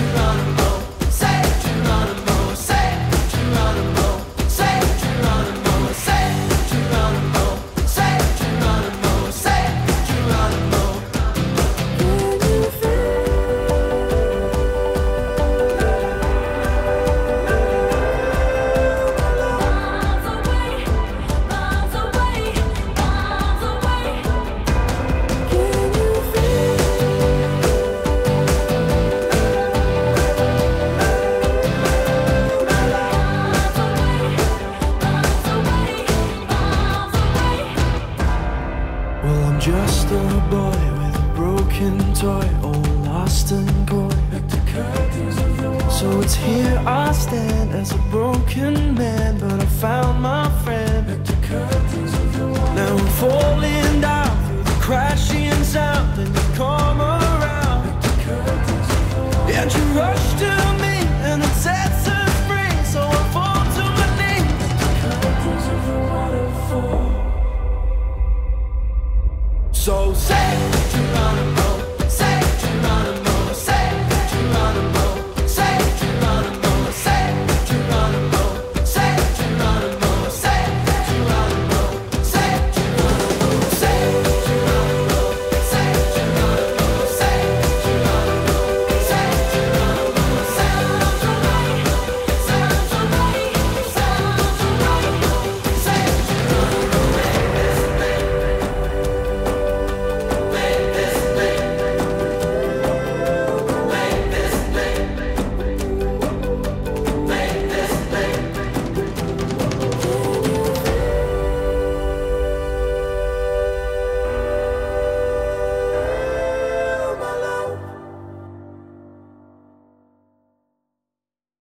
say, Geronimo, just a boy with a broken toy, all lost and coy. So it's here I stand So say, Geronimo.